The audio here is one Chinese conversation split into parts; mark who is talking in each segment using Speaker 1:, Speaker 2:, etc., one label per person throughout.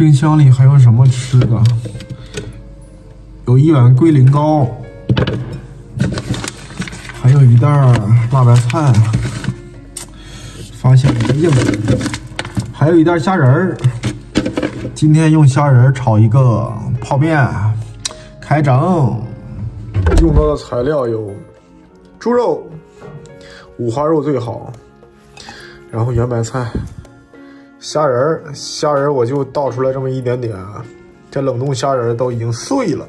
Speaker 1: 冰箱里还有什么吃的？有一碗龟苓膏，还有一袋辣白菜。发现一个硬的，还有一袋虾仁儿。今天用虾仁炒一个泡面，开整。用到的材料有猪肉，五花肉最好。然后圆白菜、虾仁儿，虾仁儿我就倒出来这么一点点，这冷冻虾仁儿都已经碎了。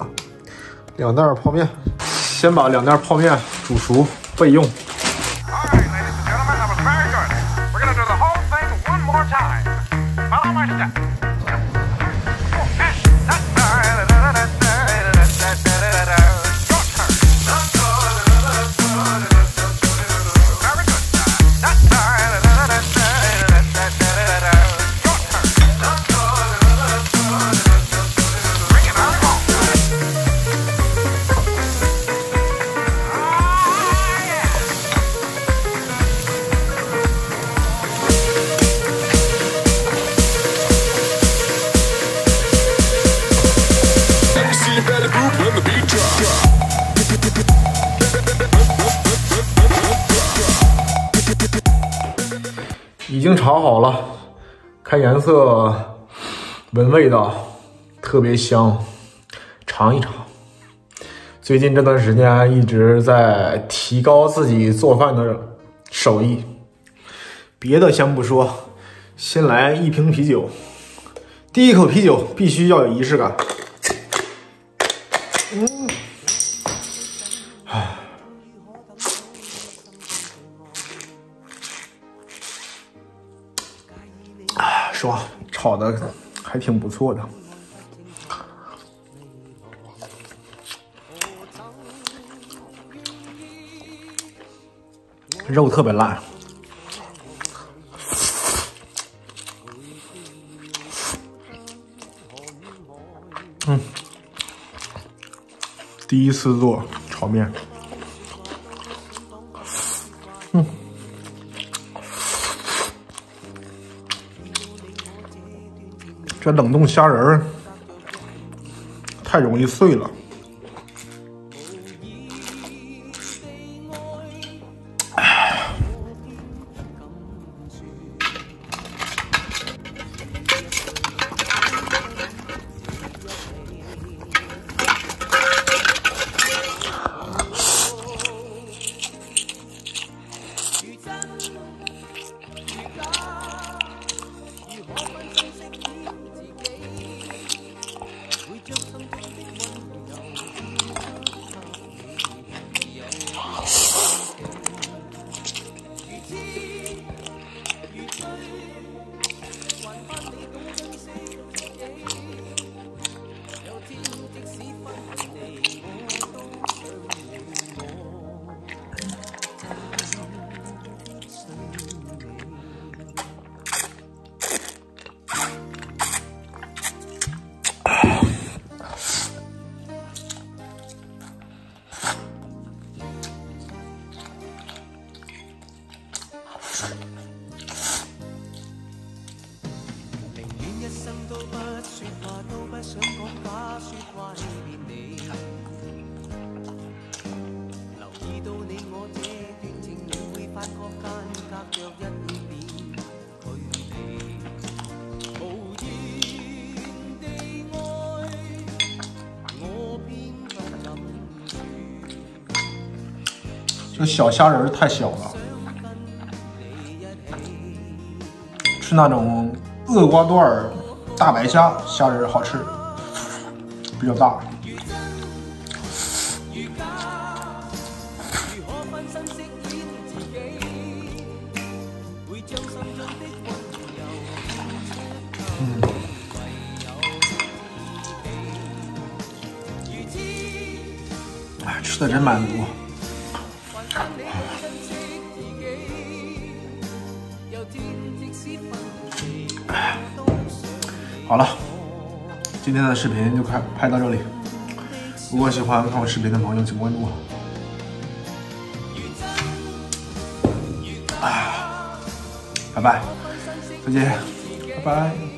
Speaker 1: 两袋泡面，先把两袋泡面煮熟备用。已经炒好了，看颜色，闻味道，特别香，尝一尝。最近这段时间一直在提高自己做饭的手艺，别的先不说，先来一瓶啤酒。第一口啤酒必须要有仪式感。哇，炒的还挺不错的，肉特别烂，嗯，第一次做炒面，嗯。这冷冻虾仁儿太容易碎了。这小虾仁太小了，吃那种厄瓜多尔大白虾虾仁好吃，比较大。嗯，哎，吃的真满足。好了，今天的视频就开拍到这里。如果喜欢看我视频的朋友，请关注我。拜拜，再见，拜拜。